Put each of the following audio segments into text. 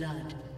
blood.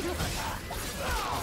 あっ!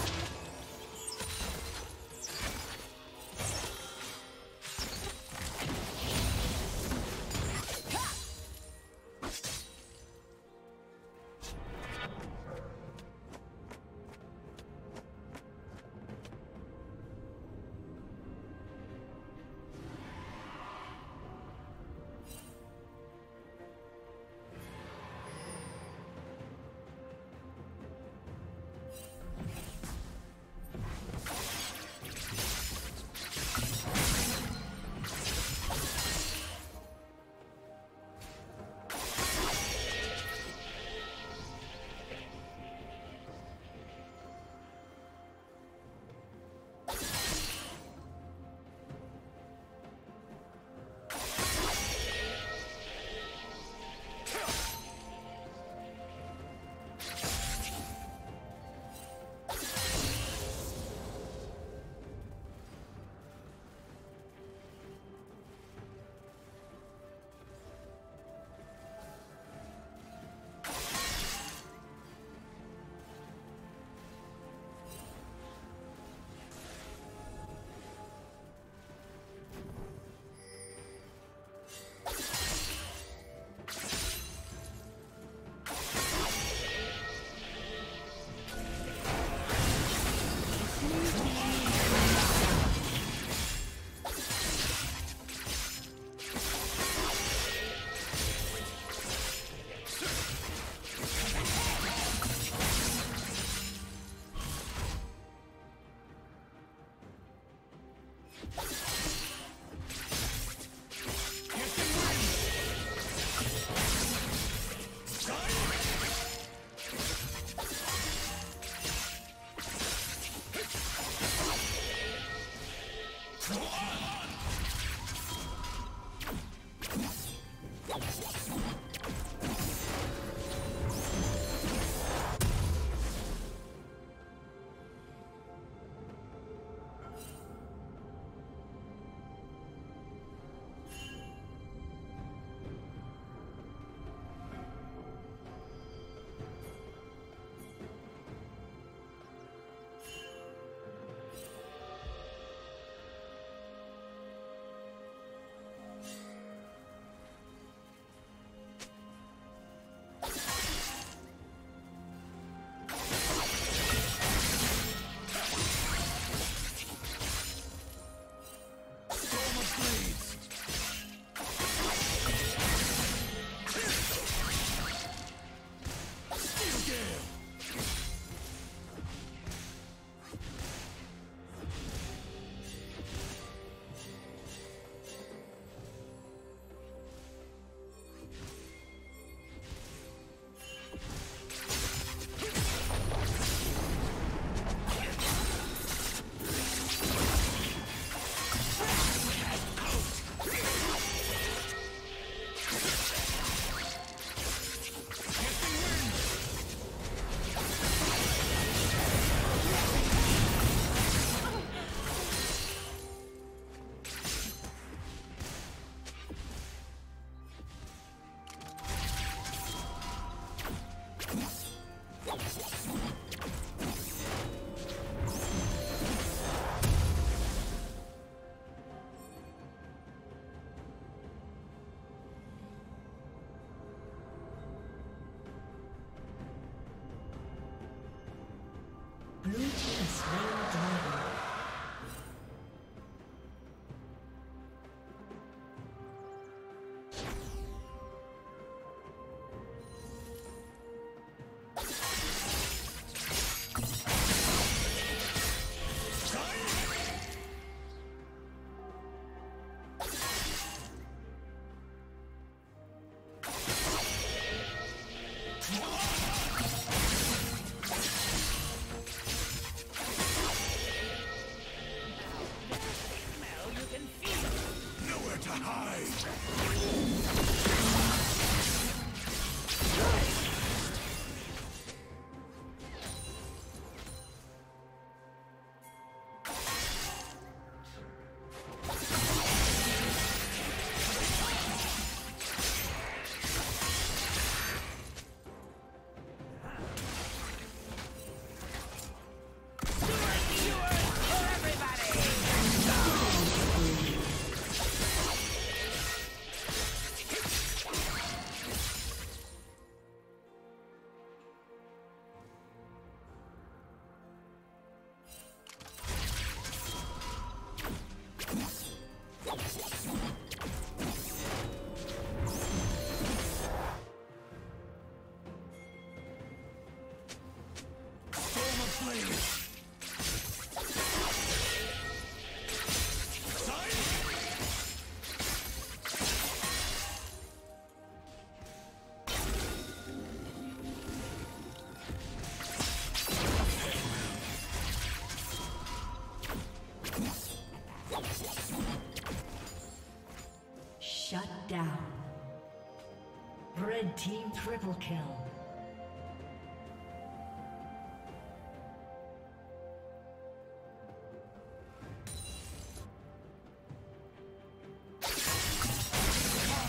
Triple kill.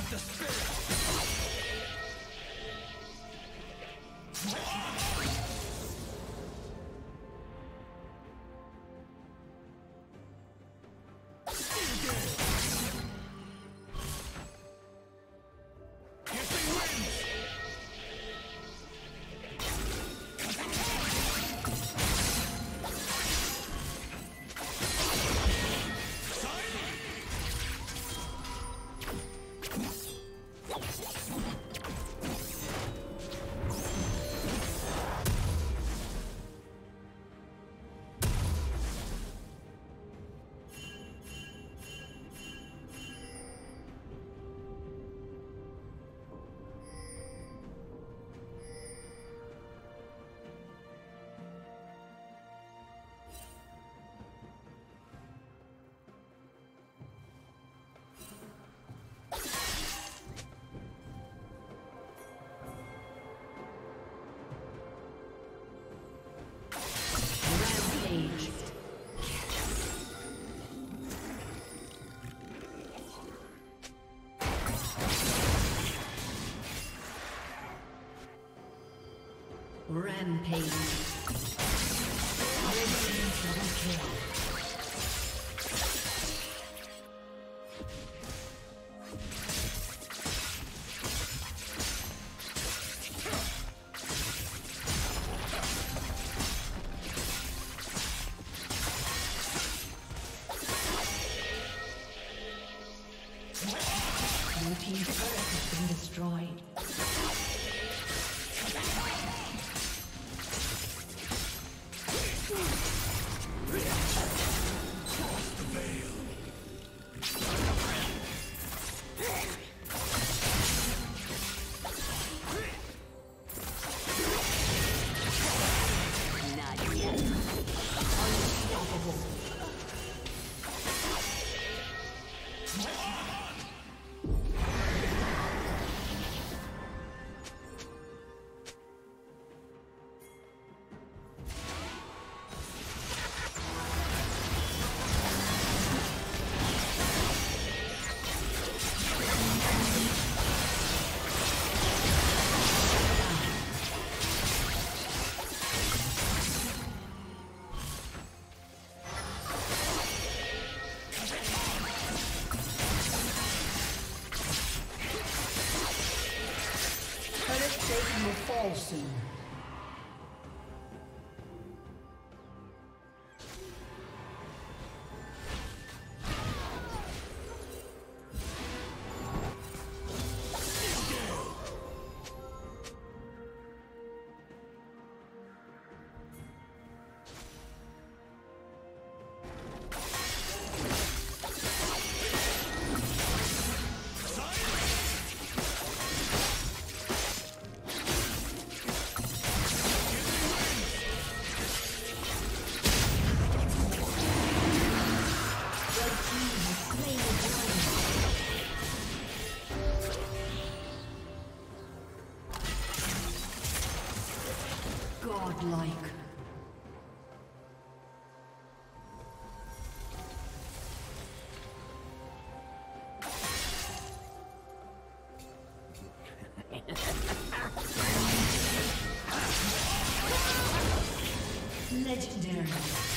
The spirit. Rampage. Red Legendary.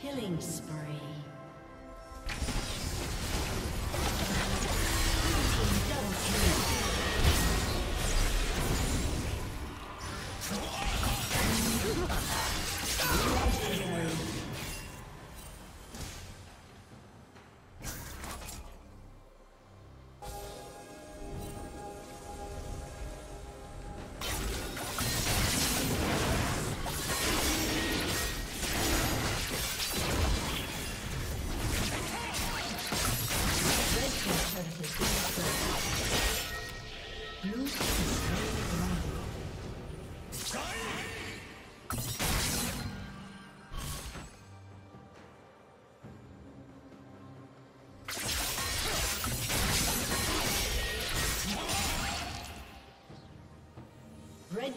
Killing spree.